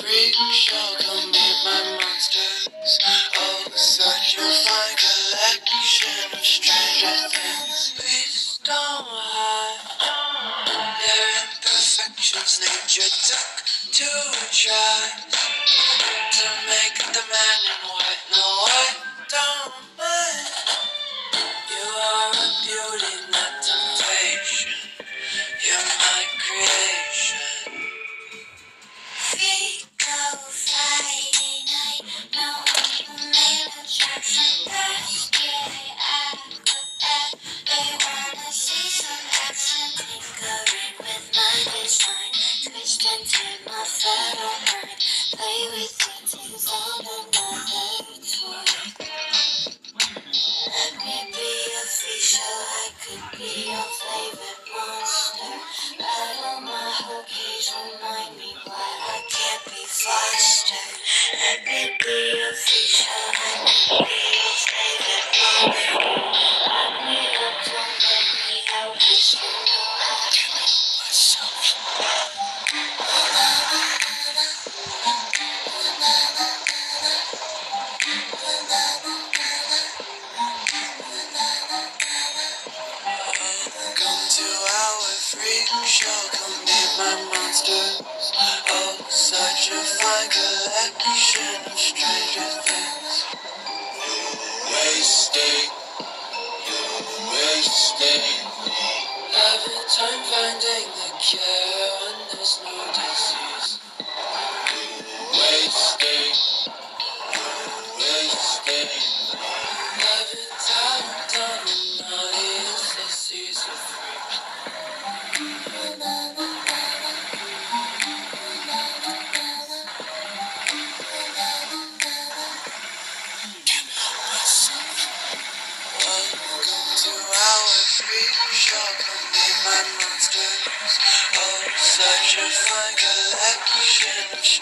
freak show. Come meet my monsters. Oh, such a fine collection of stranger things. Please don't hide their imperfections. Nature took to try to make the man in white. Hookies remind me why I can't be fostered. Let me be a show, come meet my monsters. Oh, such a fine collection of stranger things. You're wasting, you wasting. Having time finding the cure when there's no disease. You Wasting, wasting. Having such a fine collection